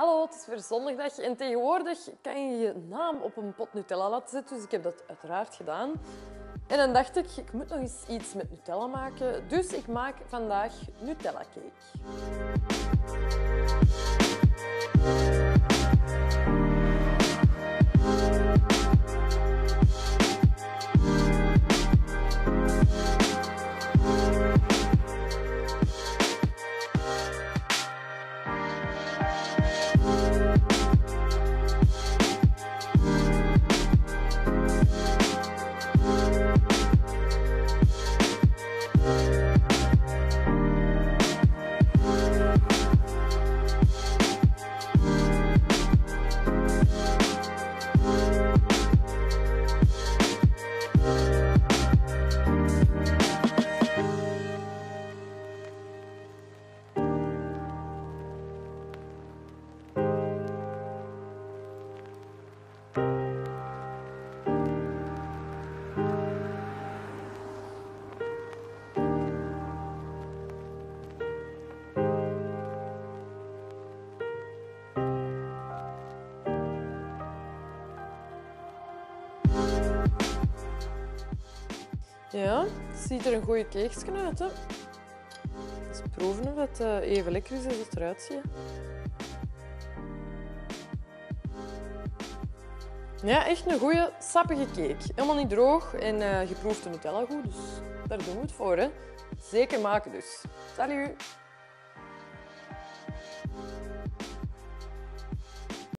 Hallo, het is weer zondag en tegenwoordig kan je je naam op een pot Nutella laten zetten. Dus ik heb dat uiteraard gedaan. En dan dacht ik, ik moet nog eens iets met Nutella maken. Dus ik maak vandaag Nutella cake. Ja, het ziet er een goede keekje uit. Proeven of het eh, even lekker is als eruit ziet. Ja, echt een goede sappige cake. Helemaal niet droog en uh, je proeft de Nutella goed, dus daar doen we het voor. Hè? Zeker maken dus. Salut!